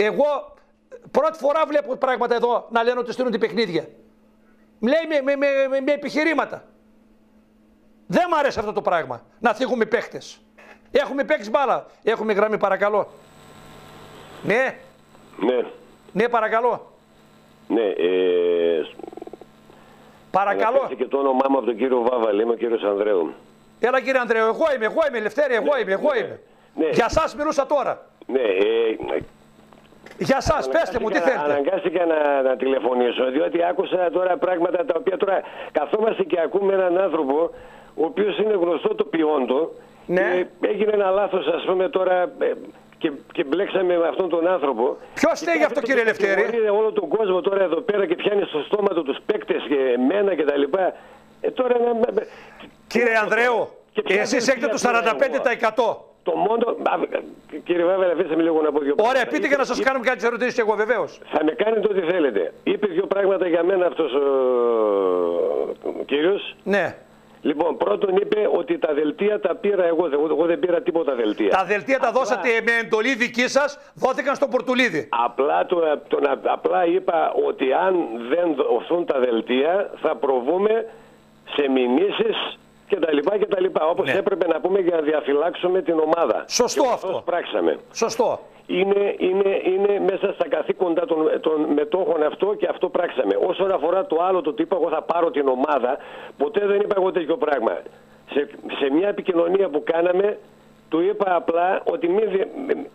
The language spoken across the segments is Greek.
Εγώ πρώτη φορά βλέπω πράγματα εδώ να λένε ότι στείλουν παιχνίδια. Λέει με, με, με, με επιχειρήματα. Δεν μου αρέσει αυτό το πράγμα. Να θίγουμε παίχτε. Έχουμε παίξεις μπάλα. Έχουμε γραμμή, παρακαλώ. Ναι. Ναι. Ναι, παρακαλώ. Ναι. Ε, παρακαλώ. και το όνομά μου από τον κύριο Βάβα. Είμαι ο κύριος Ανδρέου. Έλα κύριε Ανδρέου, εγώ είμαι, εγώ είμαι, Ελευθέρη, εγώ ναι, είμαι, εγώ ναι, είμαι. Ναι. Για σας μιλούσα τώρα. Ναι, ε, για σας, πέστε μου τι θέλετε. Αναγκάστηκα να, να τηλεφωνήσω, διότι άκουσα τώρα πράγματα τα οποία τώρα καθόμαστε και ακούμε έναν άνθρωπο ο οποίος είναι γνωστό το ποιόντο ναι. και έγινε ένα λάθος ας πούμε τώρα ε, και, και μπλέξαμε με αυτόν τον άνθρωπο. Ποιος στέγει αυτό, κύριε Ελευθέρη. όλο τον κόσμο τώρα εδώ πέρα και πιάνει στο στόμα του τους παίκτες και εμένα και τα λοιπά. Ε, τώρα, κύριε Ανδρέου, εσείς έχετε το 45%. Το μόνο. Κύριε Βάβελα, αφήστε με λίγο να πω δύο πράγματα. Ωραία, πείτε και να σας κάνουμε κάτι ερωτήσει και εγώ βεβαίως. Θα με κάνετε ό,τι θέλετε. Είπε δύο πράγματα για μένα αυτός ο κύριος. Ναι. Λοιπόν, πρώτον είπε ότι τα δελτία τα πήρα εγώ. Εγώ δεν πήρα τίποτα δελτία. Τα δελτία τα δώσατε με εντολή δική σας, δόθηκαν στο Πορτουλίδη. Απλά, το, το, απλά είπα ότι αν δεν δοθούν τα δελτία θα προβούμε σε μηνύσεις και τα λοιπά και τα λοιπά. Όπως ναι. έπρεπε να πούμε για να διαφυλάξουμε την ομάδα. Σωστό και αυτό. πράξαμε. Σωστό. Είναι, είναι, είναι μέσα στα καθήκοντα των, των μετόχων αυτό και αυτό πράξαμε. Όσον αφορά το άλλο το τύπο, εγώ θα πάρω την ομάδα. Ποτέ δεν είπα εγώ τέτοιο πράγμα. Σε, σε μια επικοινωνία που κάναμε του είπα απλά ότι μη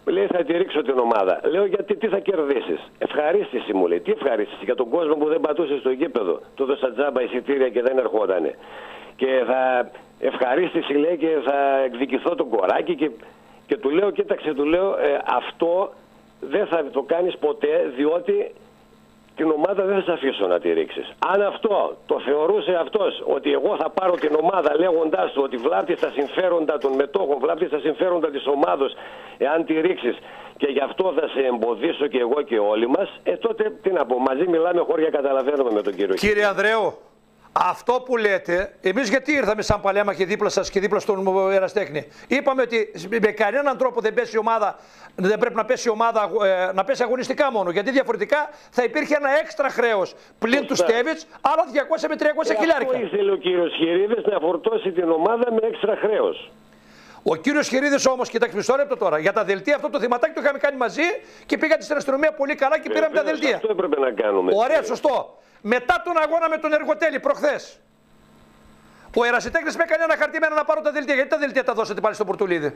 λέει θα τη ρίξω την ομάδα. Λέω γιατί τι θα κερδίσεις; Ευχαρίστηση μου λέει. Τι ευχαρίστηση για τον κόσμο που δεν πατούσε στο γήπεδο. Του δώσα τζάμπα εισιτήρια και δεν ερχότανε. Και θα ευχαρίστηση λέει και θα εκδικηθώ τον κοράκι και, και του λέω κοίταξε του λέω ε, αυτό δεν θα το κάνεις ποτέ διότι την ομάδα δεν θα σε αφήσω να τη ρίξεις. Αν αυτό το θεωρούσε αυτός ότι εγώ θα πάρω την ομάδα λέγοντάς του ότι βλάπτει στα συμφέροντα των μετόχων, βλάπτει στα συμφέροντα της ομάδα, εάν τη ρίξεις και γι' αυτό θα σε εμποδίσω και εγώ και όλοι μας, ε τότε τι να πω, μαζί μιλάμε χώρια καταλαβαίνουμε με τον κύριο Κύριε Ανδρέου, αυτό που λέτε, εμείς γιατί ήρθαμε σαν παλέμα και δίπλα σας και δίπλα στον Εραστέχνη. Είπαμε ότι με κανέναν τρόπο δεν, πέσει η ομάδα, δεν πρέπει να πέσει η ομάδα ε, να πέσει αγωνιστικά μόνο. Γιατί διαφορετικά θα υπήρχε ένα έξτρα χρέος πλην του Στέβιτς, άλλα 200 με 300 ε, χιλιάρικα. Αυτό ήθελε ο κύριος Χειρίδη να φορτώσει την ομάδα με έξτρα χρέος. Ο κύριος Χειρίδη όμως, κοιτάξτε, μισό λεπτό τώρα. Για τα δελτία αυτό το θεματάκι το είχαμε κάνει μαζί και πήγατε στην αστυνομία πολύ καλά και πήραμε τα δελτία. Αυτό έπρεπε να κάνουμε. Ωραία, σωστό μετά τον αγώνα με τον Εργοτέλη προχθές. Ο Ερασιτέχνης με έκανε ένα χαρτί να πάρω τα δελτία. Γιατί τα δελτία τα δώσατε πάλι στο Πορτουλίδη;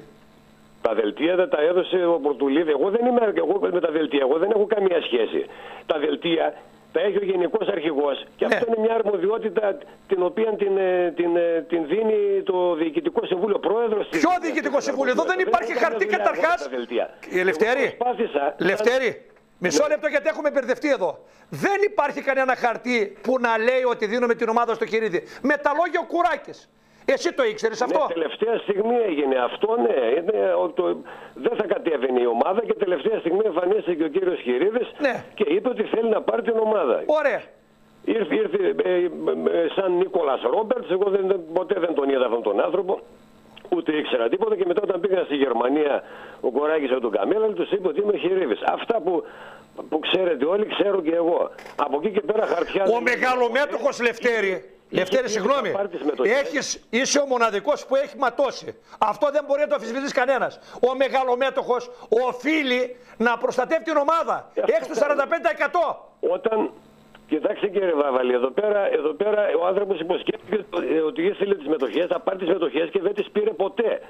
Τα δελτία δεν τα έδωσε ο Πορτουλίδη. Εγώ δεν είμαι εγώ με τα δελτία. Εγώ δεν έχω καμία σχέση. Τα δελτία τα έχει ο Γενικός Αρχηγός. Και ναι. αυτό είναι μια αρμοδιότητα την οποία την, ε, την, ε, την δίνει το Διοικητικό Συμβούλιο. Πρόεδρος Ποιο Διοικητικό Συμβούλιο, εδώ δεν υπάρχει χαρτί καταρχάς. Λευτέρη. Λευτέρη. Μισό λεπτό γιατί έχουμε μπερδευτεί εδώ. Δεν υπάρχει κανένα χαρτί που να λέει ότι δίνουμε την ομάδα στο χειρίδι. Με τα λόγια ο Κουράκης. Εσύ το ήξερες ναι, αυτό; Ναι, τελευταία στιγμή έγινε αυτό, ναι. Είναι, το, δεν θα κατέβαινε η ομάδα και τελευταία στιγμή εμφανίστηκε ο κύριος Χειρίδης ναι. και είπε ότι θέλει να πάρει την ομάδα. Ωραία. Ήρθε, ήρθε ε, ε, ε, σαν Νίκολας Ρόμπερτς. Εγώ δεν, ποτέ δεν τον είδα αυτόν τον άνθρωπο ούτε ήξερα τίποτα και μετά όταν πήγα στη Γερμανία ο Κοράκης από τον Καμέλα τους είπε ότι είμαι χειρίδης. Αυτά που, που ξέρετε όλοι ξέρω και εγώ. Από εκεί και πέρα χαρτιά... Ο μεγαλομέτωχος Λευτέρη. Λευτέρη, συγγνώμη. Έχεις, είσαι ο μοναδικός που έχει ματώσει. Αυτό δεν μπορεί να το αφισβητήσει κανένας. Ο μεγαλομέτωχο οφείλει να προστατεύει την ομάδα. Ε, έχεις το 45%. Όταν Κοιτάξτε κύριε Βαβαλή, εδώ πέρα, εδώ πέρα ο άνθρωπος υποσχέθηκε ότι ήθελε τις μετοχές, θα πάρει τις μετοχές και δεν τις πήρε ποτέ.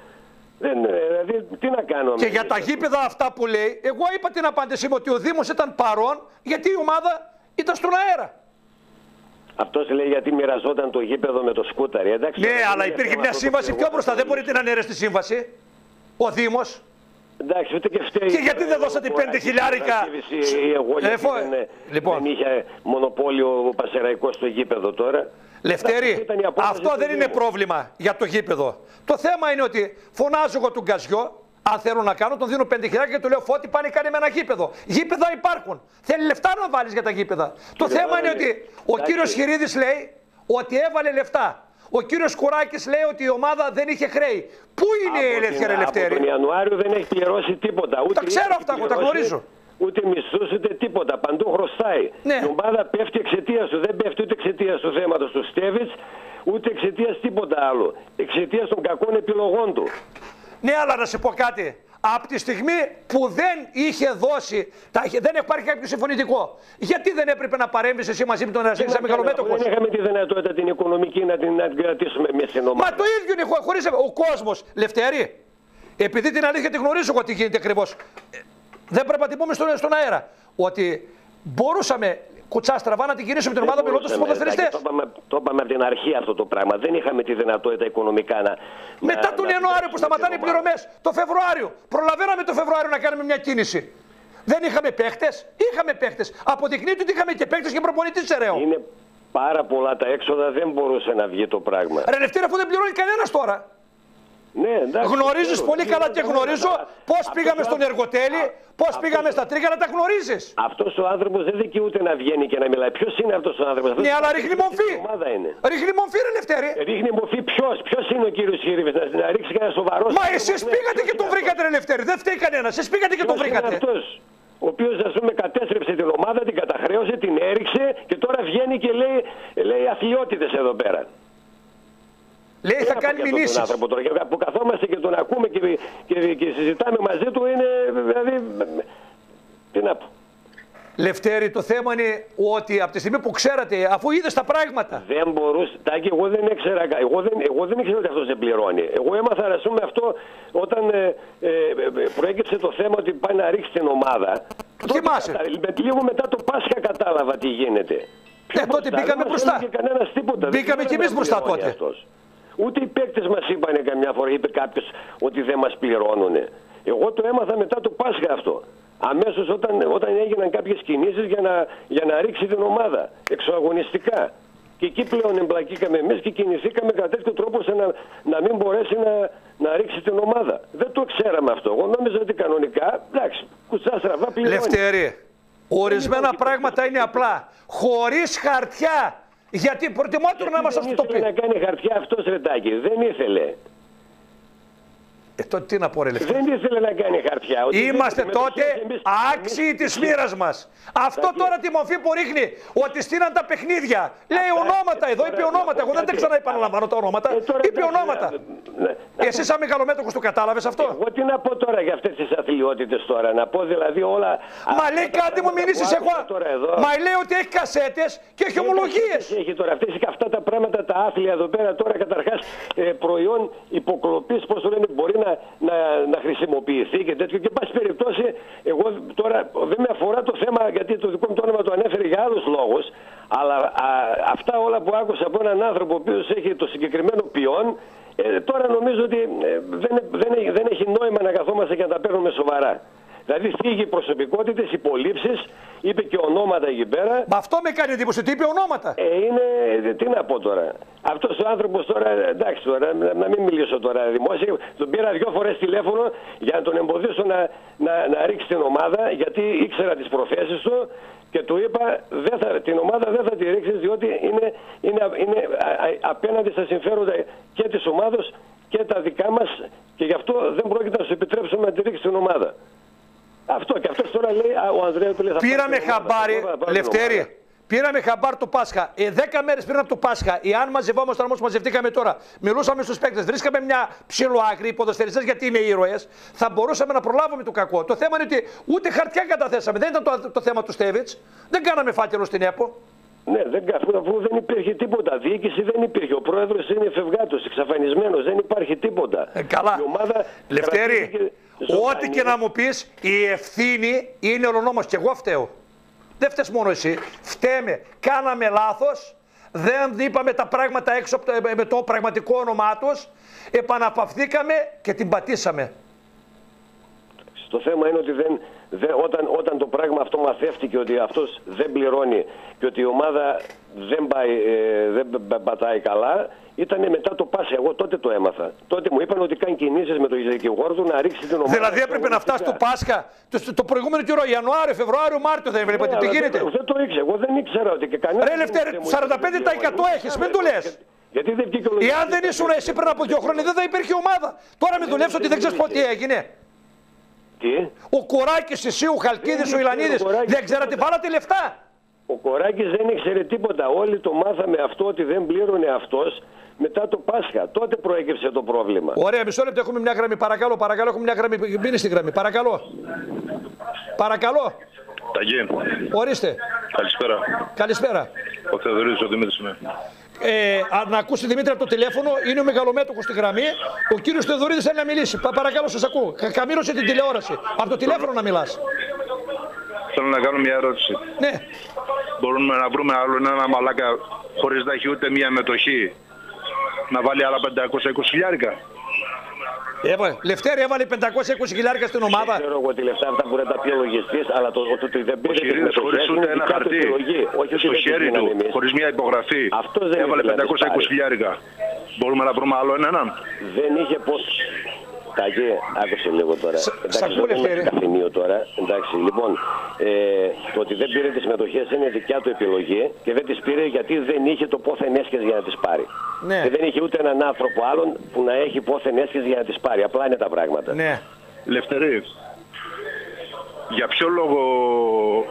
Δεν, ε, δηλαδή, τι να κάνω. Και για τα γήπεδα αυτά που λέει, εγώ είπα την απάντησή μου ότι ο Δήμος ήταν παρόν γιατί η ομάδα ήταν στον αέρα. Αυτός λέει γιατί μοιραζόταν το γήπεδο με το σκούταρι. Εντάξει, ναι, αλλά υπήρχε μια σύμβαση πιο μπροστά. Δεν μπορείτε να αναιρέσει τη σύμβαση. Ο Δήμος. Εντάξει, ούτε και φταίει. Και γιατί δεν δώσατε πέντε χιλιάρικα; Εγώ ε, δεν, λοιπόν. δεν είχε μονοπόλιο ο Πασεραϊκός στο γήπεδο τώρα. Λευτέρη, αυτό δεν είναι πρόβλημα για το γήπεδο. Το θέμα είναι ότι φωνάζω εγώ τον Καζιό, αν θέλω να κάνω, τον δίνω πέντε χιλιάρικα και του λέω Φώτη πάνε κάνει με ένα γήπεδο. Γήπεδα υπάρχουν. Θέλει λεφτά να βάλεις για τα γήπεδα. Το θέμα είναι ότι ο κύριος Χειρίδης λέει ότι έβαλε λεφτά. Ο κύριος Κουράκη λέει ότι η ομάδα δεν είχε χρέη. Πού είναι η ελεύθερη ελευθερία. Από τον Ιανουάριο δεν έχει πληρώσει τίποτα. Ούτε τα ξέρω αυτά, εγώ τα γνωρίζω. ούτε μισθούς ούτε τίποτα. Παντού χρωστάει. Ναι. Η ομάδα πέφτει εξαιτίας του. Δεν πέφτει ούτε εξαιτίας του θέματος του Στέβιτς, ούτε εξαιτίας τίποτα άλλο. Εξαιτίας των κακών επιλογών του. Ναι, αλλά να σε πω κάτι. Από τη στιγμή που δεν είχε δώσει, δεν υπάρχει κάποιο συμφωνητικό, γιατί δεν έπρεπε να παρέμβεις εσύ μαζί με τον Ερασίδη σαν μεγαλομέτωχο. Δεν είχαμε τη δυνατότητα την οικονομική να την, να την κρατήσουμε εμείς στην ομάδα. Μα το ίδιο είναι χωρί ο κόσμος, Λευτέρη. Επειδή την αλήθεια τη γνωρίζω εγώ τι γίνεται ακριβώς. Δεν πρέπει να την πούμε στον, στον αέρα. Ότι μπορούσαμε κουτσά στραβά να την κινήσουμε την ομάδα μιλώντα στου ποδοσφαιριστέ. Το, το είπαμε από την αρχή αυτό το πράγμα. Δεν είχαμε τη δυνατότητα οικονομικά να. Μετά τον Ιανουάριο που σταματάνε οι πληρωμές, το Φεβρουάριο. Προλαβαίναμε το Φεβρουάριο να κάνουμε μια κίνηση. Δεν είχαμε παίχτες; Είχαμε παίχτες. Αποδεικνύεται ότι είχαμε και παίχτες και προπονητής σε ρέο. Είναι πάρα πολλά τα έξοδα, δεν μπορούσε να βγει το πράγμα. Ρε Λευτήρα, αφού δεν πληρώνει κανένας τώρα. Ναι, γνωρίζεις πολύ καλά και γνωρίζω πώς πήγαμε στον εργοτέλη, πώς πήγαμε στα τρίγαρα, τα γνωρίζεις. Αυτός ο άνθρωπος δεν δικαιούται να βγαίνει και να μιλάει. Ποιος είναι αυτός ο άνθρωπος, Ναι, αλλά ρίχνει μορφή. Ρίχνει μορφή, ρε Λευτέρη. Ρίχνει μορφή ποιος, ποιος είναι ο κύριος Χίριβε, να, να ρίξει κανένα σοβαρό. Μα εσείς πήγατε και τον βρήκατε, ρε Λευτέρη. Δεν φταίει κανένας. Εσείς πήγατε και τον βρήκατε. ο οποίος ας πούμε κατέστρεψε την ομάδα, την καταχρέωσε, την έριξε και τώρα βγαίνει και λέει, λέει αθλειότητες εδώ πέρα. Λέει θα κάνει μηνύσεις. Που καθόμαστε και τον ακούμε και, και, και συζητάμε μαζί του είναι δηλαδή. Τι να πω. Λευτέρη, το θέμα είναι ότι από τη στιγμή που ξέρατε, αφού είδες τα πράγματα. Δεν μπορούσε. Τάκη, εγώ δεν ήξερα, εγώ δεν, εγώ δεν ήξερα ότι αυτός δεν πληρώνει. Εγώ έμαθα, ας πούμε, αυτό όταν ε, ε, προέκυψε το θέμα ότι πάει να ρίξει την ομάδα. Θυμάσαι. Τότε, λίγο μετά το Πάσχα κατάλαβα τι γίνεται. Ε, τότε μπήκαμε μπροστά. Μπήκαμε κι εμείς μπροστά τότε. Αυτός. Ούτε οι παίκτες μας είπαν καμιά φορά, είπε κάποιος ότι δεν μας πληρώνουν. Εγώ το έμαθα μετά το Πάσχα αυτό. Αμέσως όταν, όταν έγιναν κάποιες κινήσεις για να, για να ρίξει την ομάδα εξωαγωνιστικά. Και εκεί πλέον εμπλακήκαμε εμείς και κινηθήκαμε κατά τέτοιο τρόπο ώστε να, να μην μπορέσει να, να ρίξει την ομάδα. Δεν το ξέραμε αυτό. Εγώ νόμιζα ότι κανονικά, εντάξει, κουτσά στραβά πληρώνει. Λευτέρη, ορισμένα πράγματα είναι απλά. Χωρίς χαρτιά γιατί προτιμότερο να είμαστε στο τοπίο. Δεν να κάνει χαρτιά αυτός ρετάκι. Δεν ήθελε. Ε, τότε τι να πω, ρε Δεν ήθελε να κάνει χαρτιά. Είμαστε τότε άξιοι της μοίρας μας. Αυτό τώρα τη μορφή που ρίχνει ότι στείλαν τα παιχνίδια. Λέει ονόματα εδώ, είπε ονόματα. Εγώ δεν τα ξαναεπαναλαμβάνω τα ονόματα. Ε, είπε ονόματα. Ναι. Εσύ, σαν μεγαλομέτωχος, το κατάλαβες αυτό; Εγώ τι να πω τώρα για αυτές τις αθλειότητες τώρα. Να πω δηλαδή όλα. Μα λέει κάτι μου μιλήσει εγώ. Μα λέει ότι έχει κασέτες και έχει ομολογίες. Έχει τώρα αυτές αυτά τα πράγματα τα άθλια εδώ πέρα τώρα καταρχάς ε, προϊόν υποκλοπής, πώς το λένε, μπορεί να να, να, χρησιμοποιηθεί και τέτοιο. Και πάση περιπτώσει, εγώ τώρα δεν με αφορά το θέμα γιατί το δικό μου το όνομα το ανέφερε για άλλους λόγους. Αλλά αυτά όλα που άκουσα από έναν άνθρωπο ο οποίος έχει το συγκεκριμένο ποιόν, ε, τώρα νομίζω ότι ε, δεν, δεν, δεν έχει νόημα να καθόμαστε και να τα παίρνουμε σοβαρά. Δηλαδή φύγει προσωπικότητες, υπολείψει, είπε και ονόματα εκεί πέρα. Μα αυτό με κάνει εντύπωση, ότι είπε ονόματα. Ε, είναι. Τι να πω τώρα. Αυτός ο άνθρωπος τώρα, εντάξει τώρα, να μην μιλήσω τώρα δημόσια. Τον πήρα δύο φορές τηλέφωνο για να τον εμποδίσω να, να, να ρίξει την ομάδα, γιατί ήξερα τις προθέσεις του και του είπα δεν θα, την ομάδα δεν θα τη ρίξεις διότι είναι, είναι, είναι απέναντι στα συμφέροντα και της ομάδα και τα δικά μας και γι' αυτό δεν πρόκειται να σου επιτρέψουμε να τη ρίξεις την ομάδα. Αυτό και αυτό τώρα λέει, ο Ανδρέα του λέει. Πήραμε χαμπάρι, Λευτέρη, Πήραμε χαμπάρ το Πάσχα. Ε, δέκα μέρε πριν από το Πάσχα, εάν μαζευόμασταν όμω μαζευτήκαμε τώρα, μιλούσαμε στου παίκτε, βρίσκαμε μια ψιλοάκρη, ποδοσφαιριστέ γιατί είναι ήρωε, θα μπορούσαμε να προλάβουμε το κακό. Το θέμα είναι ότι ούτε χαρτιά καταθέσαμε. Δεν ήταν το, το θέμα του Στέβιτ. Δεν κάναμε φάκελο στην ΕΠΟ. Ναι, δεν, αφού δεν υπήρχε τίποτα. Διοίκηση δεν υπήρχε. Ο πρόεδρο είναι φευγάτο, εξαφανισμένο. Δεν υπάρχει τίποτα. Ε, καλά. Η ομάδα Λευτέρη, ό,τι και να μου πεις, η ευθύνη είναι ολονόμο. Και εγώ φταίω. Δεν φταίει μόνο εσύ. Φταίμε. Κάναμε λάθος. Δεν είπαμε τα πράγματα έξω με το πραγματικό όνομά τους. Επαναπαυθήκαμε και την πατήσαμε. Το θέμα είναι ότι δεν, δεν, όταν, όταν το πράγμα αυτό μαθεύτηκε ότι αυτός δεν πληρώνει και ότι η ομάδα δεν, πάει, ε, δεν πατάει καλά, ήταν μετά το Πάσχα. Εγώ τότε το έμαθα. Τότε μου είπαν ότι κάνει κινήσεις με τον δικηγόρο του να ρίξει την ομάδα. Δηλαδή έπρεπε να φτάσει το Πάσχα το, το προηγούμενο καιρό, Ιανουάριο, Φεβρουάριο, Μάρτιο δεν έβλεπατε ναι, τι γίνεται. Δεν, το ήξερα. Εγώ δεν ήξερα ότι και κανένας. Ρε Λευτέρη, 45% έχεις, μην του λες. Γιατί δεν βγήκε Εάν δεν ήσουν εσύ πριν από δύο χρόνια, δεν θα υπήρχε ομάδα. Τώρα με δουλεύει ότι δεν ξέρεις τι έγινε. Τι; Ο Κοράκης, εσύ, ο Χαλκίδης, ο Ιλανίδης. Δεν ξέρατε, βάλατε λεφτά. Ο Κοράκης δεν ήξερε τίποτα. Όλοι το μάθαμε αυτό ότι δεν πλήρωνε αυτός μετά το Πάσχα. Τότε προέκυψε το πρόβλημα. Ωραία, μισό λεπτό έχουμε μια γραμμή. Παρακαλώ, παρακαλώ, έχουμε μια γραμμή. Μπίνει στη γραμμή. Παρακαλώ. Παρακαλώ. Ταγί. Ορίστε. Καλησπέρα. Καλησπέρα. Ο Θεοδωρής, ο Δημήτρης είμαι. Ε, να ακούσει Δημήτρη από το τηλέφωνο, είναι ο μεγαλομέτωχος στη γραμμή. Ο κύριος Θεοδωρίδης θέλει να μιλήσει. Πα, παρακαλώ, σας ακούω. Καμήρωσε την τηλεόραση. Από το τηλέφωνο να μιλάς. Θέλω να κάνω μια ερώτηση. Ναι. Μπορούμε να βρούμε άλλο ένα μαλάκα χωρίς να έχει ούτε μια μετοχή να βάλει άλλα 520 χιλιάρικα; Έβαλε. Λευτέρη έβαλε 520 χιλιάρικα στην ομάδα. Δεν ξέρω εγώ τι λεφτά αυτά μπορεί να τα πει ο λογιστής, αλλά το ότι δεν πήρε. Ο χωρίς ούτε ένα χαρτί όχι στο χέρι του, χωρίς μια υπογραφή. Αυτό δεν έβαλε 520 χιλιάρικα. Μπορούμε να βρούμε άλλο έναν; Δεν είχε πώ. Τάκη, άκουσε λίγο τώρα. Σ' ακούω, Καφενείο τώρα. Εντάξει, λοιπόν, ε, το ότι δεν πήρε τις μετοχέ είναι δικιά του επιλογή και δεν τις πήρε γιατί δεν είχε το πόθεν έσχες για να τις πάρει. Ναι. Και δεν είχε ούτε έναν άνθρωπο άλλον που να έχει πόθεν έσχες για να τις πάρει. Απλά είναι τα πράγματα. Ναι. Λευτερής, για ποιο λόγο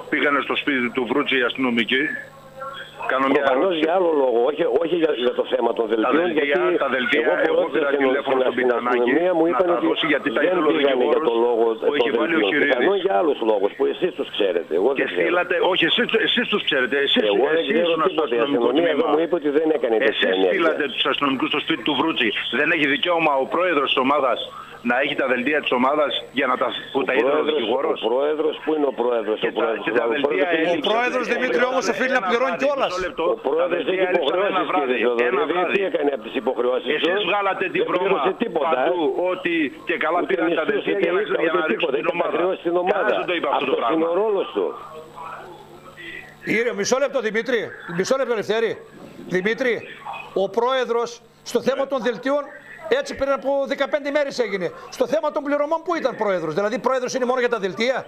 πήγανε στο σπίτι του Βρούτζη οι αστυνομικοί; Κάνω μια Προφανώς για άλλο λόγο, όχι, όχι για, για το θέμα των δελτίων. γιατί τα δελτία, εγώ, εγώ πήρα τηλέφωνο στον Πιτανάκη μου είπαν ότι γιατί τα δεν πήγανε για το λόγο που έχει βάλει ο Πιθανόν για άλλους λόγους που εσείς τους ξέρετε. Εγώ και στείλατε, όχι εσείς, εσείς τους ξέρετε. Εσείς, εγώ δεν ξέρω τίποτα. Η αστυνομία εδώ μου είπε ότι δεν έκανε τέτοια Εσείς στείλατε τους αστυνομικούς στο σπίτι του Βρούτσι. Δεν έχει δικαίωμα ο πρόεδρος της ομάδας να έχει τα δελτία της ομάδας για να τα, που τα είδε ο δικηγόρος; Ο πρόεδρος, πού είναι ο πρόεδρος. Ο πρόεδρος ο πρόεδρος Δημήτρη όμως οφείλει να πληρώνει κιόλα. Ο πρόεδρος έχει υποχρεώσεις. Ένα βράδυ. Τι έκανε από τις υποχρεώσεις. Εσείς βγάλατε την βρώμα παντού ότι και καλά πήραν τα δελτία για να ρίξουν την ομάδα. Κανένας δεν το είπε αυτό είναι ο ρόλος του. Μισό λεπτό Δημήτρη, μισό λεπτό Ελευθέρη. Δημήτρη, ο πρόεδρος στο θέμα των δελτίων έτσι πριν από 15 μέρες έγινε. Στο θέμα των πληρωμών, πού ήταν πρόεδρος; Δηλαδή, πρόεδρος είναι μόνο για τα δελτία;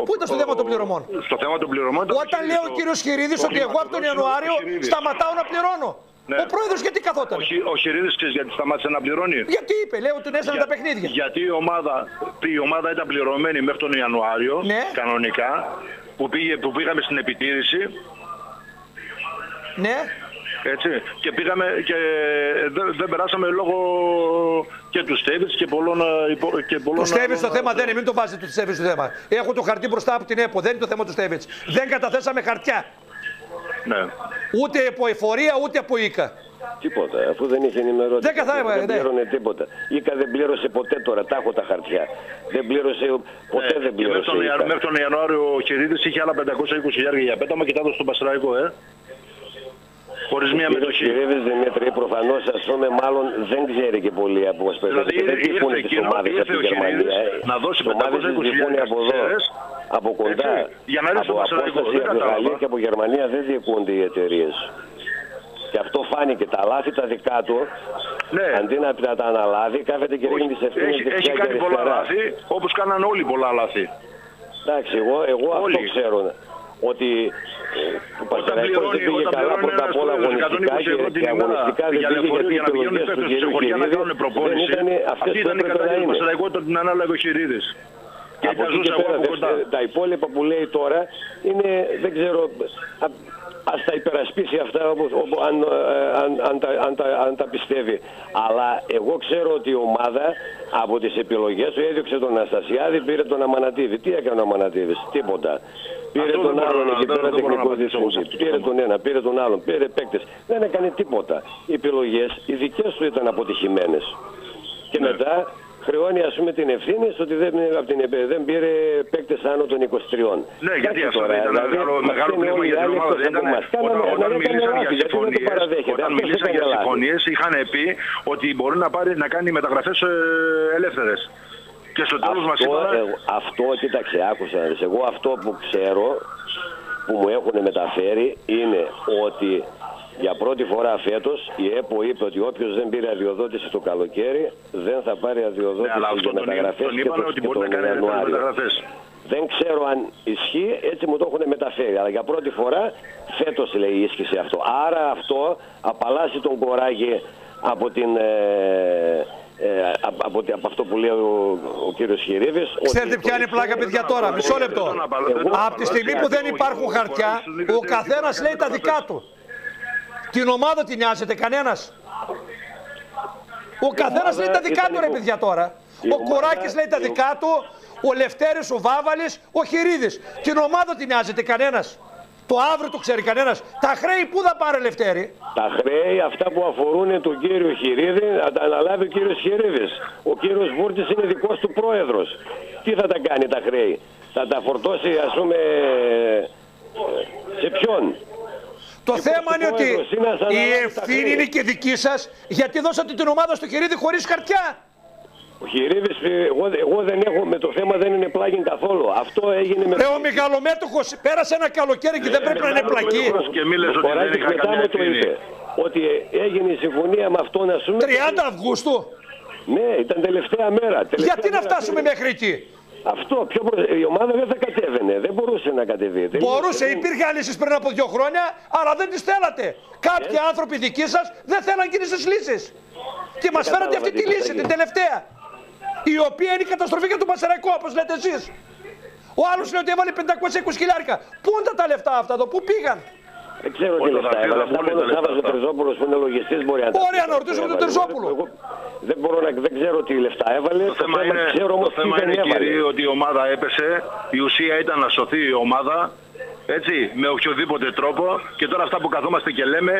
Ο, πού ήταν στο ο, θέμα των πληρωμών; Στο θέμα των πληρωμών. Όταν λέει ο κύριος Χειρίδης ότι εγώ από τον Ιανουάριο σταματάω να πληρώνω. Ναι. Ο πρόεδρος γιατί καθόταν. Ο, ο Χειρίδης ξέρεις γιατί σταμάτησε να πληρώνει; Γιατί είπε, λέει ότι έσανε τα παιχνίδια. Γιατί η ομάδα, η ομάδα ήταν πληρωμένη μέχρι τον Ιανουάριο ναι. κανονικά που, πήγε, που πήγαμε στην επιτήρηση. Ναι. Έτσι. Και πήγαμε και δεν, δεν περάσαμε λόγω και του Στέβιτ και πολλών. Ε, και πολλών το Στέβιτ το θέμα δεν είναι, μην το βάζετε το Στέβιτ στο θέμα. Έχω το χαρτί μπροστά από την ΕΠΟ, δεν είναι το θέμα του Στέβιτ. Δεν καταθέσαμε χαρτιά. Ναι. Ούτε από εφορία ούτε από οίκα. Τίποτα, αφού δεν είχε ενημερώσει. Δεν καθάριμα, δεν ναι. πλήρωνε τίποτα. Ήκα δεν πλήρωσε ποτέ τώρα, τα έχω τα χαρτιά. Δεν πλήρωσε, ποτέ ναι, δεν πλήρωσε. Μέχρι τον, Ιανουάριο ο Χερίδης είχε άλλα 520 χιλιάρια για πέταμα και τα στον Πασραϊκό, ε χωρίς μία μετοχή. Κύριε Δημήτρη, προφανώς ας πούμε, μάλλον δεν ξέρει και πολύ από μα Δηλαδή, δεν τυχούν τι ομάδες από τη Γερμανία. Να δώσει 520 από εδώ. Από κοντά, για να από απόσταση από Γαλλία και από Γερμανία δεν διεκούνται οι εταιρείες. Και αυτό φάνηκε. Τα λάθη τα δικά του, ναι. αντί να τα αναλάβει, κάθεται και ρίχνει τις ευθύνες Έχει, έχει κάνει πολλά λάθη, όπως κάναν όλοι πολλά λάθη. Εντάξει, εγώ, εγώ αυτό ξέρω ότι ο Παναθηναϊκός δεν πήγε καλά πρώτα απ' όλα αγωνιστικά και, αγωνιστικά δεν πήγε γιατί οι επιλογές του κυρίου Χειρίδη δεν ήταν αυτές που έπρεπε να είναι. Όταν την ανάλογο Χειρίδης. Και από εκεί και πέρα, τα υπόλοιπα που λέει τώρα είναι, δεν ξέρω, ας τα υπερασπίσει αυτά αν, αν, αν, τα, αν, τα, αν τα πιστεύει. Αλλά εγώ ξέρω ότι η ομάδα από τις επιλογές του έδιωξε τον Αναστασιάδη, πήρε τον Αμανατίδη. Τι έκανε ο Αμανατίδης, τίποτα. Πήρε τον άλλον εκεί πέρα τεχνικό διευθυντή. Πήρε τον ένα, πήρε τον άλλον, πήρε παίκτες. Δεν έκανε τίποτα. Οι επιλογές, οι δικές του ήταν αποτυχημένες. Και ναι. μετά χρεώνει ας πούμε την ευθύνη στο ότι δεν, από την, δεν πήρε παίκτες άνω των 23. Ναι, γιατί αυτό τώρα, ήταν δηλαδή, μεγάλο πλήγμα για την ομάδα. Δεν ήταν, όταν, όταν μιλήσαν για συμφωνίες, όταν μιλήσαν για συμφωνίες είχαν πει ότι μπορεί να, πάρει, να κάνει μεταγραφές ε, ελεύθερες. Και στο τέλος μας είπαν... αυτό, κοίταξε, άκουσα. Εγώ αυτό που ξέρω, που μου έχουν μεταφέρει, είναι ότι για πρώτη φορά φέτος η ΕΠΟ είπε ότι όποιος δεν πήρε αδειοδότηση το καλοκαίρι δεν θα πάρει αδειοδότηση ναι, για μεταγραφές και, το, και τον Ιανουάριο. Δεν ξέρω αν ισχύει, έτσι μου το έχουν μεταφέρει. Αλλά για πρώτη φορά φέτος λέει ίσχυσε αυτό. Άρα αυτό απαλλάσσει τον κοράγι από την. Ε, ε, από, από, αυτό που λέει ο, ο κύριος Χειρίδης. Ξέρετε ποια είναι η πλάκα, παιδιά, τώρα. Μισό λεπτό. Από τη στιγμή που δεν υπάρχουν χαρτιά, ο καθένας λέει τα δικά του. Την ομάδα την νοιάζεται κανένας. Ο καθένας λέει τα δικά του, ρε παιδιά τώρα. Ο Κουράκης λέει τα δικά του, ο Λευτέρης, ο Βάβαλης, ο Χειρίδης. Την ομάδα την νοιάζεται κανένας. Το αύριο το ξέρει κανένας. Τα χρέη πού θα πάρει Λευτέρη; Τα χρέη αυτά που αφορούν τον κύριο Χειρίδη θα τα αναλάβει ο κύριος Χειρίδης. Ο κύριος Βούρτης είναι δικός του πρόεδρος. Τι θα τα κάνει τα χρέη; Θα τα φορτώσει ας πούμε σε ποιον; Το θέμα είναι ότι η ευθύνη είναι και δική σας γιατί δώσατε την ομάδα στο Χειρίδη χωρίς χαρτιά. Ο Χειρίδης, εγώ, εγώ δεν έχω, με το θέμα δεν είναι πλάγιν καθόλου. Αυτό έγινε με... Ρε, ο μεγαλομέτωχος πέρασε ένα καλοκαίρι και δεν πρέπει να είναι πλακή. Και μίλες ότι δεν είχα καμία το είπε. Ότι έγινε η συμφωνία με αυτό να σου... 30 Αυγούστου. Ναι, ήταν τελευταία μέρα. Τελευταία Γιατί να φτάσουμε μέχρι εκεί; Αυτό, πιο προ... η ομάδα δεν θα κατέβαινε, δεν μπορούσε να κατεβεί. Μπορούσε, δεν... υπήρχε λύσει πριν από δύο χρόνια, αλλά δεν τις θέλατε. Κάποιοι ε; άνθρωποι δικοί σας δεν θέλαν εκείνε τι λύσεις. Και μας φέρατε αυτή τη λύση, την τελευταία η οποία είναι η καταστροφή για τον Πασαραϊκό, όπως λέτε εσείς. Ο άλλος λέει ότι έβαλε 520 χιλιάρικα. Πού είναι τα λεφτά αυτά εδώ, πού πήγαν; Δεν ξέρω τι λεφτά έβαλε. Αυτά μόνο ο Σάββας ο Τριζόπουλος που είναι λογιστής μπορεί να τα Ωραία, να ρωτήσουμε τον Τριζόπουλο. Δεν μπορώ να δεν ξέρω τι λεφτά έβαλε. Το θέμα είναι, το θέμα είναι κύριε ότι η ομάδα έπεσε. Η ουσία ήταν να σωθεί η ομάδα έτσι, με οποιοδήποτε τρόπο. Και τώρα αυτά που καθόμαστε και λέμε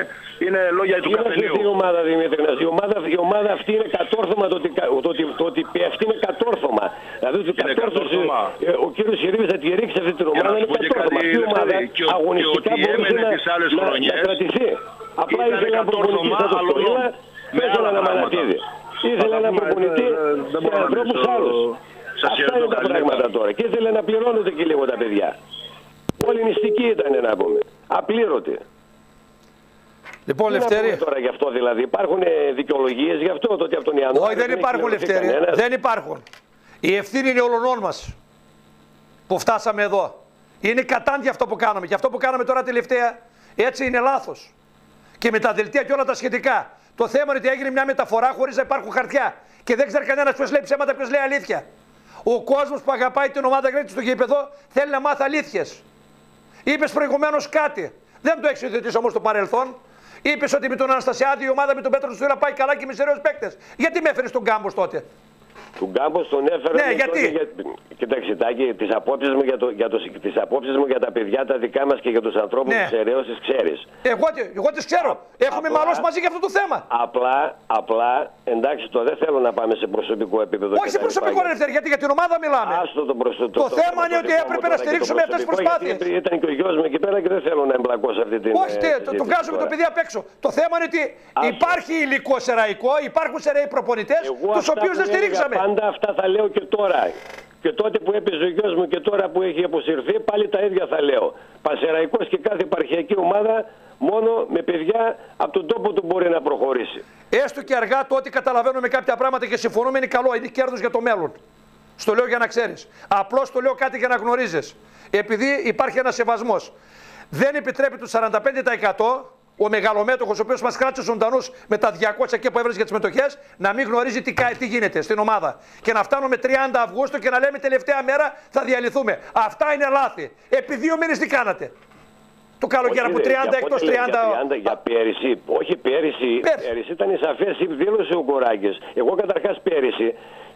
είναι λόγια του καθενείου. η ομάδα, Δημήτρη, η ομάδα, η ομάδα αυτή είναι κατόρθωμα, το ότι, το ότι, το ότι αυτή είναι κατόρθωμα. Δηλαδή, ότι κατόρθωμα. Ε, ο κύριος Σιρίδη θα τη ρίξει αυτή την ομάδα είναι κατόρθωμα. Αυτή η ομάδα και, αγωνιστικά και μπορούσε να, να, να κρατηθεί. Απλά ήθελε να προπονητή σαν το Στολίλα, ήθελε να μανατίδει. Ήθελε να προπονητή σε ανθρώπους άλλους. Αυτά είναι τα πράγματα τώρα. Και ήθελε να πληρώνονται και λίγο τα παιδιά. Όλοι νηστικοί ήταν να πούμε. Απλήρωτοι. Λοιπόν, Λευτέρη. τώρα γι' αυτό δηλαδή. Υπάρχουν δικαιολογίες γι' αυτό το ότι από τον Ιανουάριο. Όχι, δεν υπάρχουν, Λευτέρη. Δεν υπάρχουν. Η ευθύνη είναι όλων μας που φτάσαμε εδώ. Είναι κατάντια αυτό που κάναμε. Και αυτό που κάναμε τώρα τελευταία έτσι είναι λάθος. Και με τα δελτία και όλα τα σχετικά. Το θέμα είναι ότι έγινε μια μεταφορά χωρίς να υπάρχουν χαρτιά. Και δεν ξέρει κανένας ποιος λέει ψέματα, ποιος λέει αλήθεια. Ο κόσμος που αγαπάει την ομάδα Γκρέτη στο γήπεδο θέλει να μάθει αλήθειες. Είπες προηγουμένως κάτι. Δεν το έχεις ιδιωτήσει όμως το παρελθόν. Είπες ότι με τον Αναστασιάδη η ομάδα με τον Πέτρο Στούρα πάει καλά και με σειραίους παίκτες. Γιατί με έφερες τον Κάμπος τότε; Του Γκάμπος τον έφερε. Ναι, γιατί; Για... Κοιτάξτε, Τάκη, τις απόψεις μου, για το, για το, τις απόψεις μου για τα παιδιά τα δικά μας και για τους ανθρώπους ναι. τη αιρέω τι ξέρεις. Εγώ, εγώ τις ξέρω. Έχουμε απλά, μαλώσει μαζί για αυτό το θέμα. Απλά, απλά, εντάξει, το δεν θέλω να πάμε σε προσωπικό επίπεδο. Όχι σε προσωπικό ελευθερία, γιατί για την ομάδα μιλάμε. Άστο το, προσω... το, το, το θέμα είναι ότι έπρεπε να στηρίξουμε αυτές τις προσπάθειες. Ήταν και ο γιος μου εκεί πέρα και δεν θέλω να εμπλακώ σε αυτή την. Όχι, ε, το βγάζουμε το παιδί απ' έξω. Το θέμα είναι ότι υπάρχει υλικό σεραϊκό, υπάρχουν σεραίοι προπονητές, τους οποίους δεν στηρίξαμε. Πάντα αυτά θα λέω και τώρα. Και τότε που έπαιζε ο γιος μου και τώρα που έχει αποσυρθεί, πάλι τα ίδια θα λέω. Πασεραϊκό και κάθε επαρχιακή ομάδα μόνο με παιδιά από τον τόπο του μπορεί να προχωρήσει. Έστω και αργά το ότι καταλαβαίνουμε κάποια πράγματα και συμφωνούμε είναι καλό, είναι κέρδος για το μέλλον. Στο λέω για να ξέρεις. Απλώς το λέω κάτι για να γνωρίζεις. Επειδή υπάρχει ένας σεβασμός. Δεν επιτρέπει του 45% ο μεγαλομέτωχος, ο οποίος μας κράτησε ζωντανού με τα 200 και που έβρεσε για τις μετοχές, να μην γνωρίζει τι, τι γίνεται στην ομάδα. Και να φτάνουμε 30 Αυγούστου και να λέμε τελευταία μέρα θα διαλυθούμε. Αυτά είναι λάθη. Επί δύο μήνες τι κάνατε; Το καλοκαίρι από 30 εκτός 30. Για, 30, για πέρυσι, όχι πέρυσι. Πέρυσι, πέρυσι ήταν η σαφές δήλωση ο Κοράκης. Εγώ καταρχάς πέρυσι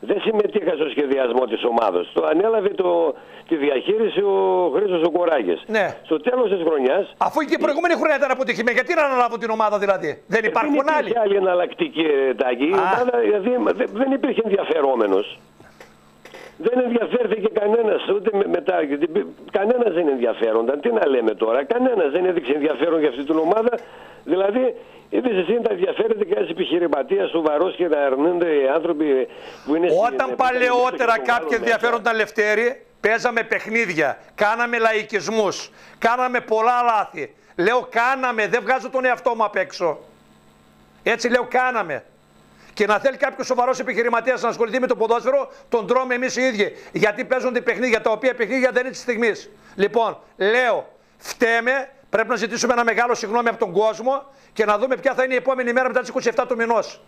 δεν συμμετείχα στο σχεδιασμό της ομάδας. Το ανέλαβε το, τη διαχείριση ο Χρήστος ο Κοράκης. Ναι. Στο τέλος της χρονιάς. Αφού και η προηγούμενη χρονιά ήταν αποτυχημένη, γιατί να αναλάβω την ομάδα δηλαδή; Δεν υπάρχουν δεν άλλοι. Δεν άλλη εναλλακτική τάγη. Η ομάδα δηλαδή, δεν υπήρχε ενδιαφερόμενος. Δεν ενδιαφέρθηκε κανένας ούτε μετά. Κανένας δεν ενδιαφέρονταν. Τι να λέμε τώρα, κανένας δεν έδειξε ενδιαφέρον για αυτή την ομάδα. Δηλαδή, Είδες εσύ να ενδιαφέρεται και ένας επιχειρηματίας σοβαρός και να αρνούνται οι άνθρωποι που είναι Όταν παλαιότερα κάποιοι ενδιαφέρονταν Λευτέρη, παίζαμε παιχνίδια, κάναμε λαϊκισμούς, κάναμε πολλά λάθη. Λέω κάναμε, δεν βγάζω τον εαυτό μου απ' έξω. Έτσι λέω κάναμε. Και να θέλει κάποιος σοβαρός επιχειρηματίας να ασχοληθεί με το ποδόσφαιρο, τον τρώμε εμείς οι ίδιοι. Γιατί παίζονται παιχνίδια, τα οποία παιχνίδια δεν είναι της στιγμής. Λοιπόν, λέω, φταίμε, πρέπει να ζητήσουμε ένα μεγάλο συγγνώμη από τον κόσμο και να δούμε ποια θα είναι η επόμενη μέρα μετά τις 27 του μηνός.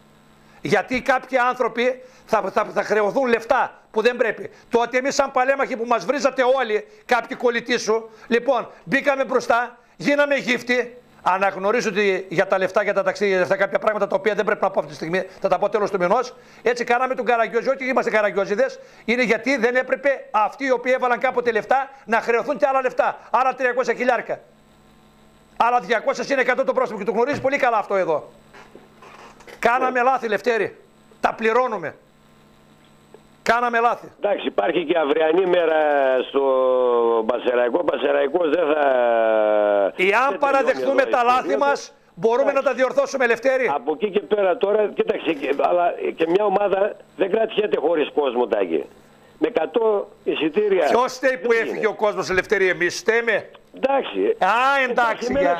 Γιατί κάποιοι άνθρωποι θα, θα, θα χρεωθούν λεφτά που δεν πρέπει. Το ότι εμείς, σαν παλέμαχοι που μας βρίζατε όλοι, κάποιοι κολλητοί σου, λοιπόν, μπήκαμε μπροστά, γίναμε γύφτη. Αναγνωρίζω ότι για τα λεφτά, για τα ταξίδια, για κάποια πράγματα τα οποία δεν πρέπει να πω αυτή τη στιγμή, θα τα πω τέλος του μηνός. Έτσι κάναμε τον Καραγκιόζη. Όχι είμαστε Καραγκιόζιδε, είναι γιατί δεν έπρεπε αυτοί οι οποίοι έβαλαν κάποτε λεφτά να χρεωθούν και άλλα λεφτά. Άλλα 300 χιλιάρικα. Άλλα 200 είναι 100 το πρόσωπο και το γνωρίζει πολύ καλά αυτό εδώ. Κάναμε λάθη, Λευτέρη. Τα πληρώνουμε. Κάναμε λάθη. Εντάξει, υπάρχει και αυριανή μέρα στο Πασεραϊκό. Πασεραϊκό δεν θα. Εάν παραδεχθούμε τα λάθη μας, μπορούμε να τα διορθώσουμε, Λευτέρη. Από εκεί και πέρα τώρα, κοίταξε, αλλά και μια ομάδα δεν κρατιέται χωρίς κόσμο, Τάκη. Με 100 εισιτήρια. Ποιος στέει που έφυγε ο κόσμος, Ελευθερία, εμείς στέμε. Εντάξει. Α, εντάξει. Εμένα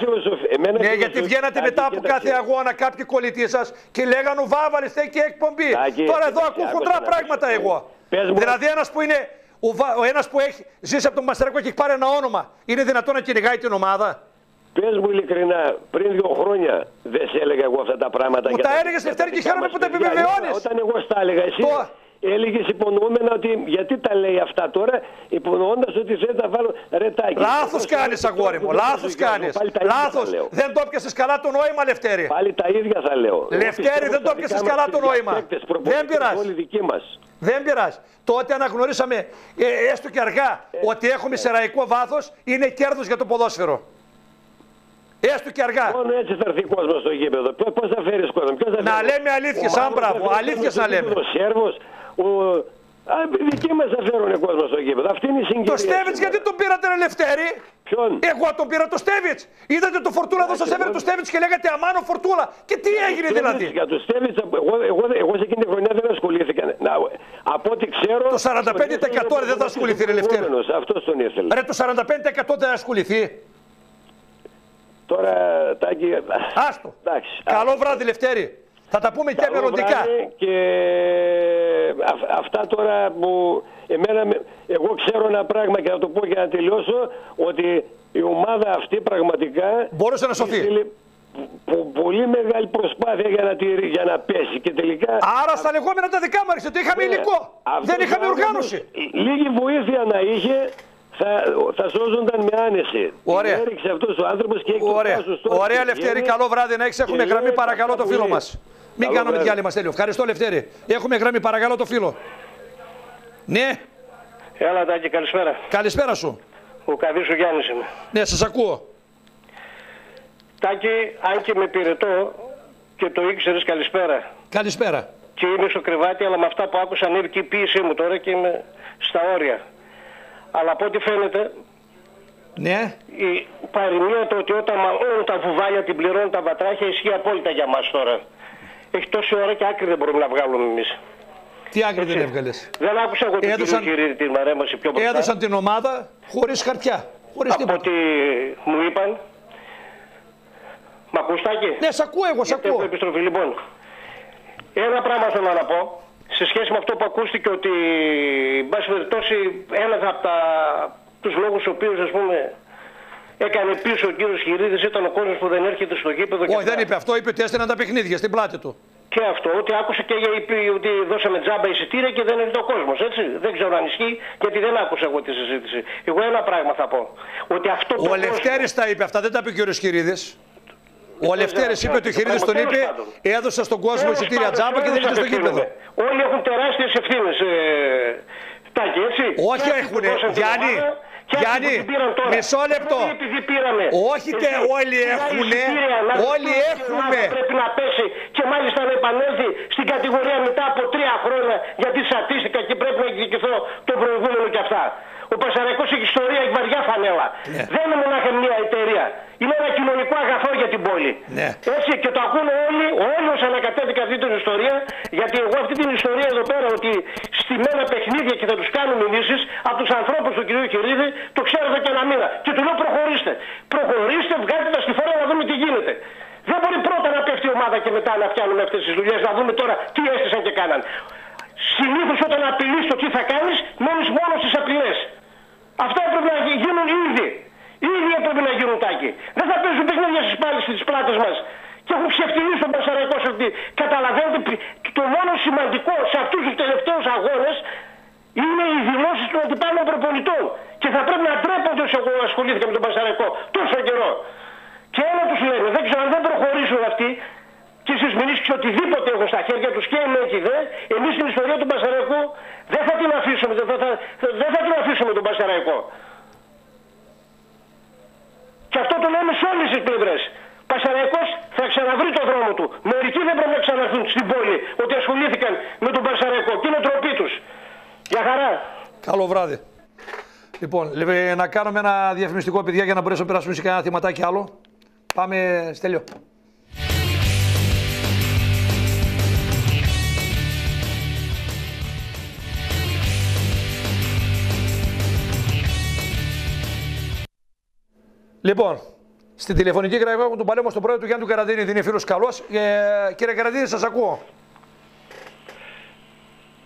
εμένα ναι, γιατί βγαίνατε μετά από κάθε αγώνα κάποιοι κολλητοί σας και λέγανε ο Βάβαλης και εκπομπή. Τώρα εδώ ακούω χοντρά πράγματα εγώ. Δηλαδή ένας που είναι. Ο, ο ένας που έχει ζήσει από τον Μαστεράκο και έχει πάρει ένα όνομα, είναι δυνατόν να κυνηγάει την ομάδα; Πες μου ειλικρινά, πριν δύο χρόνια δεν σε έλεγα εγώ αυτά τα πράγματα. Μου τα έλεγες Δευτέρη και χαίρομαι που τα επιβεβαιώνεις. Όταν εγώ στα έλεγα, εσύ έλεγε υπονοούμενα ότι γιατί τα λέει αυτά τώρα, υπονοώντας ότι θέλει να βάλω ρετάκι. Λάθος κάνεις, αγόρι μου, λάθος κάνεις. Λάθος. Δεν το έπιασες καλά το νόημα, Λευτέρη. Πάλι τα ίδια θα λέω. Λευτέρη, δεν το έπιασες καλά το νόημα. Δεν πειράζει. Δεν πειράζει. Τότε αναγνωρίσαμε, ε, έστω και αργά, ε, ότι έχουμε ε. σεραϊκό βάθος, είναι κέρδος για το ποδόσφαιρο. Έστω και αργά. Μόνο έτσι θα έρθει κόσμος στο γήπεδο. Πώς θα φέρεις κόσμο, θα Να λέμε αλήθεια, σαν μπράβο. Αλήθεια να λέμε. Ο Σέρβο, ο... Α, δικοί μα θα φέρουν κόσμο στο γήπεδο. Αυτή είναι η συγκυρία. Το Στέβιτς, γιατί τον πήρατε ελευθέρη; Ποιον; Εγώ τον πήρα το Στέβιτς. Είδατε το Φορτούλα εδώ σα έβρε το Στέβιτς και λέγατε Αμάνο Φορτούλα. Και τι έγινε δηλαδή; Για το Στέβιτς, εγώ, εγώ, εγώ σε εκείνη τη χρονιά δεν ασχολήθηκα. Να, από ό,τι ξέρω. Το 45% δεν θα ασχοληθεί, Ελευθέρη. Αυτός τον ήθελε. Ρε, το 45% δεν θα ασχοληθεί. Τώρα, Τάκη... Άστο. Εντάξει. Καλό βράδυ, Λευτέρη. Θα τα πούμε και μελλοντικά. Και αυτά τώρα που εμένα, εγώ ξέρω ένα πράγμα και θα το πω για να τελειώσω, ότι η ομάδα αυτή πραγματικά... Μπορούσε να σωθεί. Πολύ μεγάλη προσπάθεια για να, για να πέσει και τελικά... Άρα στα λεγόμενα τα δικά μου ότι είχαμε ναι, υλικό. Δεν είχαμε οργάνωση. Λίγη βοήθεια να είχε θα, θα σώζονταν με άνεση. Ωραία. Έριξε αυτός ο άνθρωπος και έχει Ωραία. Ωραία, Λευτέρη, καλό βράδυ να έχεις. Έχουμε γραμμή, παρακαλώ το φίλο μας. Μην κάνουμε διάλειμμα, Στέλιο. Ευχαριστώ, Λευτέρη. Έχουμε γραμμή, παρακαλώ το φίλο. Ναι. Έλα, Τάκη, καλησπέρα. Καλησπέρα σου. Ο Καδίσου Γιάννης είμαι. Ναι, σας ακούω. Τάκη, αν και με πυρετό και το ήξερες, καλησπέρα. Καλησπέρα. Και είμαι στο κρεβάτι, αλλά με αυτά που άκουσα ανέβηκε η πίεσή μου τώρα και είμαι στα όρια. Αλλά από ό,τι φαίνεται, ναι. η παροιμία το ότι όταν μαλώνουν τα βουβάλια την πληρώνουν τα βατράχια ισχύει απόλυτα για μας τώρα. Έχει τόση ώρα και άκρη δεν μπορούμε να βγάλουμε εμείς. Τι άκρη δεν έβγαλες; Δεν άκουσα εγώ έδωσαν, την κύριο την παρέμβαση πιο μπροστά. Έδωσαν την ομάδα χωρίς χαρτιά. Χωρίς Από ό,τι μου είπαν. Μ' ακουστάκι; Ναι, σ' ακούω εγώ, σ' ακούω. επιστροφή. Λοιπόν, ένα πράγμα θέλω να πω σε σχέση με αυτό που ακούστηκε ότι, εν πάση περιπτώσει, ένας από τα, τους λόγους ο οποίους, ας πούμε, έκανε πίσω ο κύριος Χειρίδης ήταν ο κόσμος που δεν έρχεται στο γήπεδο. Όχι, δεν είπε αυτό, είπε ότι έστειλαν τα παιχνίδια στην πλάτη του. Και αυτό, ότι άκουσε και για ότι δώσαμε τζάμπα εισιτήρια και δεν έρχεται ο κόσμος. Έτσι. Δεν ξέρω αν ισχύει, γιατί δεν άκουσα εγώ τη συζήτηση. Εγώ ένα πράγμα θα πω. Ότι αυτό ο Λευτέρης τα είπε αυτά, δεν τα είπε ο κύριος Χειρίδη. Ο Λευτέρης είπε ότι ο Χειρίδη τον είπε, έδωσε στον κόσμο εισιτήρια τζάμπα και δεν ήρθε στο γήπεδο. Όλοι έχουν τεράστιες ευθύνες. Ε, τάκι, έτσι. Όχι έχουν. Γιάννη, Γιάννη, μισό λεπτό. Όχι και όλοι έχουν. Όλοι έχουμε. Πρέπει να πέσει και μάλιστα να επανέλθει στην κατηγορία μετά από τρία χρόνια γιατί σατίστηκα και πρέπει να εκδικηθώ το προηγούμενο και αυτά. Ο Πασαρικό έχει ιστορία, έχει βαριά φανέλα. Ναι. Δεν είναι μονάχα μια εταιρεία. Είναι ένα κοινωνικό αγαθό για την πόλη. Ναι. Έτσι και το ακούνε όλοι, όλοι όσοι ανακατέθηκαν αυτή την ιστορία. Γιατί εγώ αυτή την ιστορία εδώ πέρα ότι στημένα παιχνίδια και θα τους κάνουν μηνύσει από τους ανθρώπους του κ. Χειρίδη το ξέρω εδώ και ένα μήνα. Και του λέω προχωρήστε. Προχωρήστε, βγάλτε τα στη φορά να δούμε τι γίνεται. Δεν μπορεί πρώτα να πέφτει η ομάδα και μετά να φτιάχνουμε αυτές τις δουλειές, να δούμε τώρα τι έστησαν και κάναν. Συνήθως όταν απειλείς το τι θα κάνεις, μένεις μόνος στις απειλές. Αυτά έπρεπε να γίνουν ήδη. Ήδη έπρεπε να γίνουν τάκι. Δεν θα παίζουν παιχνίδια στι πάλι στις πλάτες μας. Και έχουν ξεφτυλίσει τον Πασαραϊκό ότι καταλαβαίνετε το μόνο σημαντικό σε αυτούς τους τελευταίους αγώνες είναι οι δηλώσεις των αντιπάλων προπονητών. Και θα πρέπει να τρέπονται όσο εγώ ασχολήθηκα με τον Πασαρακό τόσο καιρό. Και ένα τους λένε, δεν ξέρω αν δεν προχωρήσουν αυτοί, και εσείς μιλήσεις οτιδήποτε έχουν στα χέρια τους και εμείς και δε, εμείς στην ιστορία του Πασαραϊκού δεν θα την αφήσουμε, δεν θα, δεν θα την αφήσουμε τον Πασαραϊκό. Και αυτό το λέμε σε όλες τις πλευρές. Πασαραϊκός θα ξαναβρει το δρόμο του. Μερικοί δεν πρέπει να ξαναρθούν στην πόλη ότι ασχολήθηκαν με τον Πασαραϊκό και είναι τροπή τους. Γεια χαρά. Καλό βράδυ. Λοιπόν, να κάνουμε ένα διαφημιστικό παιδιά για να μπορέσουμε να περάσουμε σε κανένα θεματάκι άλλο. Πάμε στέλιο. Λοιπόν, στην τηλεφωνική γραμμή έχω τον παλέμο στον πρόεδρο του Γιάννη του Καραντίνη, είναι φίλο καλός. Ε, κύριε Καραντίνη, σας ακούω.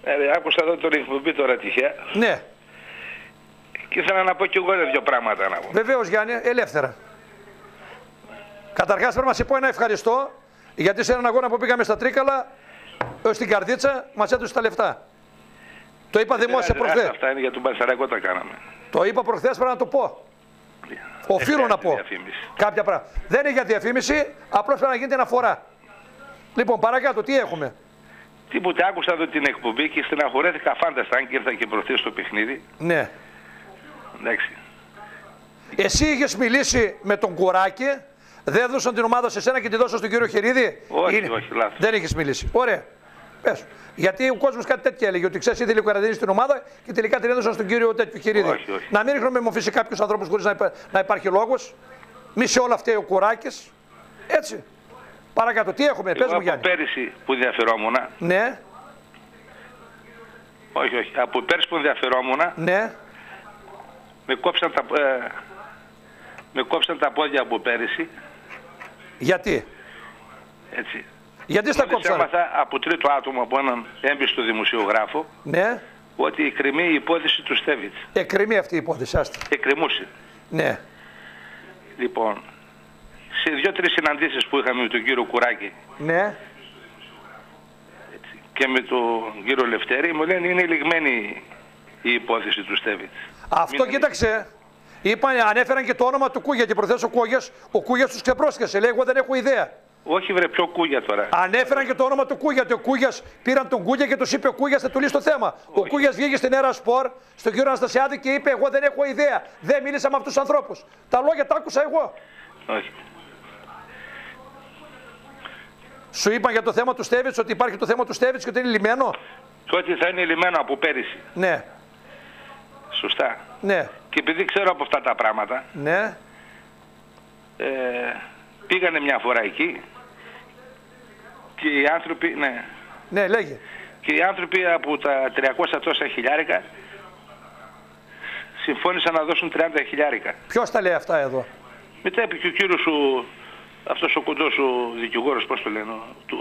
Ε, άκουσα εδώ τον εκπομπή τώρα τυχαία. Ναι. Και ήθελα να πω κι εγώ δύο πράγματα να πω. Βεβαίως Γιάννη, ελεύθερα. Καταρχάς πρέπει να σε πω ένα ευχαριστώ γιατί σε έναν αγώνα που πήγαμε στα Τρίκαλα έω την Καρδίτσα μας έδωσε τα λεφτά. Το είπα δημόσια προχθές. Αυτά είναι για τον Πανσαράκο τα κάναμε. Το είπα προχθές, πρέπει να το πω. Οφείλω να πω κάποια πράγματα. Δεν είναι για διαφήμιση, απλώς πρέπει να γίνεται αναφορά. Λοιπόν, παρακάτω, τι έχουμε; Τίποτε, άκουσα εδώ την εκπομπή και στεναχωρέθηκα φάνταστα αν και ήρθα και προθέσει στο παιχνίδι. Ναι. Εντάξει. Εσύ είχες μιλήσει με τον Κουράκη, δεν έδωσαν την ομάδα σε σένα και τη δώσαν στον κύριο Χερίδη; Όχι, Είναι... όχι, λάθος. Δεν είχες μιλήσει. Ωραία. Πες. Γιατί ο κόσμος κάτι τέτοιο έλεγε. Ότι ξέρεις, ήθελε ο Καραδίνη στην ομάδα και τελικά την έδωσαν στον κύριο τέτοιο Χειρίδη. Όχι, όχι. Να μην ρίχνουμε μορφή σε κάποιους ανθρώπους χωρίς να, υπά... να υπάρχει λόγος. Μη σε όλα αυτά ο Κουράκης. Έτσι. Παρακάτω, τι έχουμε, πες μου Γιάννη. πέρυσι που ενδιαφερόμουν. Ναι. Όχι, όχι. Από πέρυσι που ενδιαφερόμουν. Ναι. Με κόψαν τα, ε, με κόψαν τα πόδια από πέρυσι. Γιατί; Έτσι. Γιατί στα κόψανε. Έμαθα από τρίτο άτομο, από έναν έμπιστο δημοσιογράφο, ναι. ότι εκκρεμεί η υπόθεση του Στέβιτς. Εκκρεμεί αυτή η υπόθεση, άστα. Εκκρεμούσε. Ναι. Λοιπόν, σε δύο-τρεις συναντήσεις που είχαμε με τον κύριο Κουράκη ναι. και με τον κύριο Λευτέρη, μου λένε είναι λιγμένη η υπόθεση του Στέβιτς. Αυτό Μην κοίταξε. Είπαν, ανέφεραν και το όνομα του Κούγια και προθέσω ο Κούγια. Ο Κούγιας τους ξεπρόσχεσε. Λέει: Εγώ δεν έχω ιδέα. Όχι, βρε, πιο Κούγια τώρα. Ανέφεραν και το όνομα του Κούγια. ο Κούγιας πήραν τον Κούγια και τους είπε: Ο Κούγιας θα του λύσει το θέμα. Ο Κούγιας βγήκε στην Έρα Σπορ, στον κύριο Αναστασιάδη και είπε: Εγώ δεν έχω ιδέα. Δεν μίλησα με αυτούς τους ανθρώπους. Τα λόγια τα άκουσα εγώ. Όχι. Σου είπαν για το θέμα του Στέβιτς ότι υπάρχει το θέμα του Στέβιτς και ότι είναι λιμένο; Και ότι θα είναι λιμένο από πέρυσι. Ναι. Σωστά. Ναι. Και επειδή ξέρω από αυτά τα πράγματα. Ναι. Ε, πήγανε μια φορά εκεί και οι άνθρωποι, ναι. Ναι, λέγε. Και οι άνθρωποι από τα 300 τόσα χιλιάρικα συμφώνησαν να δώσουν 30 χιλιάρικα. Ποιος τα λέει αυτά εδώ; Μετά είπε και ο κύριος σου, αυτός ο κοντός ο δικηγόρος, πώς το λένε,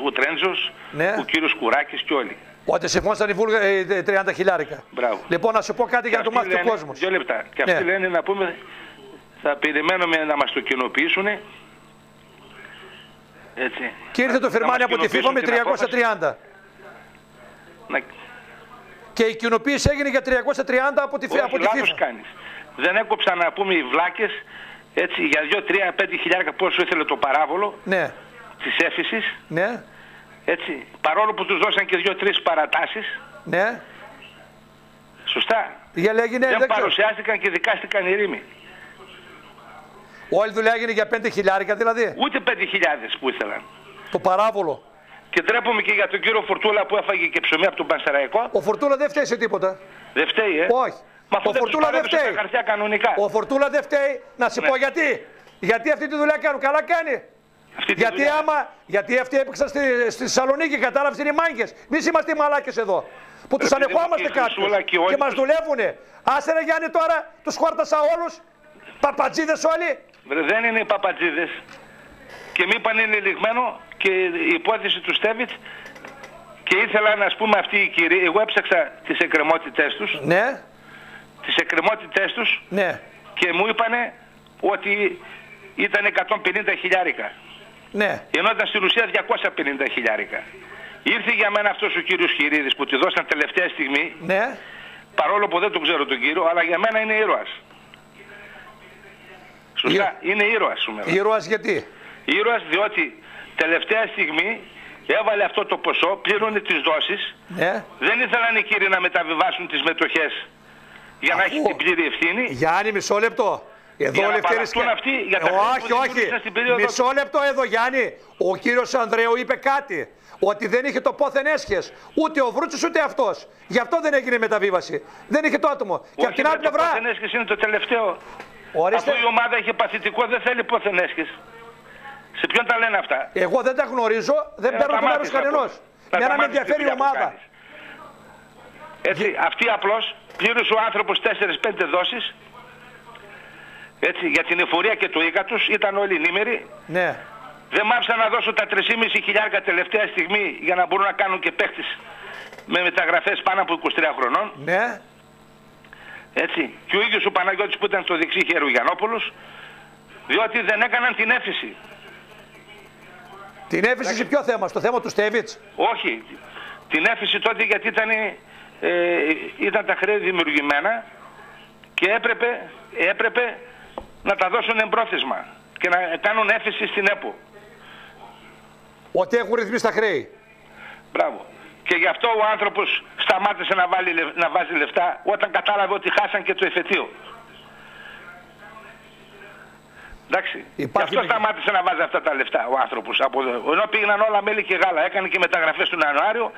ο Τρέντζος, ναι. ο κύριος Κουράκης και όλοι. Ότι συμφώνησαν οι Βούλγαροι 30 χιλιάρικα. Μπράβο. Λοιπόν, να σου πω κάτι και για να το μάθει ο κόσμος. Δύο λεπτά. Και αυτοί ναι. λένε να πούμε, θα περιμένουμε να μας το κοινοποιήσουν έτσι. Και ήρθε το Φερμάνι από τη FIFA με 330. Να... Και η κοινοποίηση έγινε για 330 από τη, Όχι, από τη FIFA. κάνεις. Δεν έκοψαν να πούμε οι βλάκες έτσι για 2, 3, 5 χιλιάρικα πόσο ήθελε το παράβολο ναι. της έφυσης. Ναι. Έτσι, παρόλο που τους δώσαν και 2-3 παρατάσεις. Ναι. Σωστά. Για λέγει, ναι, δεν, δεν παρουσιάστηκαν και δικάστηκαν οι ρήμοι. Όλη δουλειά έγινε για 5 χιλιάρικα δηλαδή. Ούτε 5 χιλιάδες που ήθελαν. Το παράβολο. Και τρέπομαι και για τον κύριο Φορτούλα που έφαγε και ψωμί από τον Πανσεραϊκό. Ο Φορτούλα δεν φταίει σε τίποτα. Δεν φταίει, ε; Όχι. Μα ο Φορτούλα δεν φταίει. κανονικά. Ο Φορτούλα δεν φταίει. Να σου ναι. πω γιατί. Γιατί αυτή τη δουλειά κάνουν. Καλά κάνει. Αυτή γιατί δουλειά... άμα, γιατί αυτοί έπαιξαν στη, στη Θεσσαλονίκη, κατάλαβες είναι οι μάγκες. Μη είμαστε οι μαλάκες εδώ. Που τους ανεχόμαστε κάποιους και, και μας δουλεύουνε. Άσε ρε Γιάννη τώρα, τους χόρτασα όλους. Παπατζίδες όλοι. Δεν είναι οι παπατζίδες. Και μη είπαν είναι λιγμένο και η υπόθεση του Στέβιτς και ήθελα να πούμε αυτή η κυρία, εγώ έψαξα τις εκκρεμότητές τους. Ναι. Τις εκκρεμότητές τους. Ναι. Και μου είπανε ότι ήταν 150 χιλιάρικα. Ναι. Ενώ ήταν στην ουσία 250 χιλιάρικα. Ήρθε για μένα αυτός ο κύριος Χειρίδης που τη δώσαν τελευταία στιγμή. Ναι. Παρόλο που δεν τον ξέρω τον κύριο, αλλά για μένα είναι ήρωας. Σωστά, είναι ήρωας σου Ήρωας γιατί; Ήρωας διότι τελευταία στιγμή έβαλε αυτό το ποσό, πλήρωνε τις δόσεις. Ναι. Δεν ήθελαν οι κύριοι να μεταβιβάσουν τις μετοχές για να έχει την πλήρη ευθύνη. Γιάννη, μισό λεπτό. Εδώ για να αυτοί, για τα όχι, όχι. Μισό λεπτό εδώ, Γιάννη. Ο κύριος Ανδρέου είπε κάτι. Ότι δεν είχε το πόθεν έσχες. Ούτε ο Βρούτσο ούτε αυτός. Γι' αυτό δεν έγινε μεταβίβαση. Δεν είχε το άτομο. Όχι, και από την άλλη πλευρά. Το πόθεν έσχες είναι το τελευταίο. Ορίστε. Αφού η ομάδα έχει παθητικό, δεν θέλει πόθεν έσχε. Σε ποιον τα λένε αυτά; Εγώ δεν τα γνωρίζω, δεν ε, παίρνω το μέρος κανενός. Μια με ενδιαφέρει η ομάδα. Έτσι, αυτή απλώς πλήρωσε ο άνθρωπος 4-5 δόσεις έτσι, για την εφορία και το οίκα τους ήταν όλοι ενήμεροι. Ναι. Δεν μ' να δώσω τα 3,5 χιλιάρια τελευταία στιγμή για να μπορούν να κάνουν και παίχτες με μεταγραφές πάνω από 23 χρονών. Ναι. Έτσι. Και ο ίδιος ο Παναγιώτης που ήταν στο δεξί χέρι ο Γιαννόπουλος, διότι δεν έκαναν την έφυση. Την έφυση σε ποιο θέμα, στο θέμα του Στέβιτς; Όχι. Την έφυση τότε γιατί ήταν, ε, ήταν τα χρέη δημιουργημένα και έπρεπε, έπρεπε να τα δώσουν εμπρόθεσμα και να κάνουν έφεση στην ΕΠΟ. Ότι έχουν ρυθμίσει τα χρέη. Μπράβο. Και γι' αυτό ο άνθρωπος σταμάτησε να, βάλει, να βάζει λεφτά όταν κατάλαβε ότι χάσαν και το εφετείο. Εντάξει. Υπάρχει... Γι' αυτό σταμάτησε να βάζει αυτά τα λεφτά ο άνθρωπος. Από... Ενώ πήγαιναν όλα μέλη και γάλα. Έκανε και μεταγραφές τον Ιανουάριο.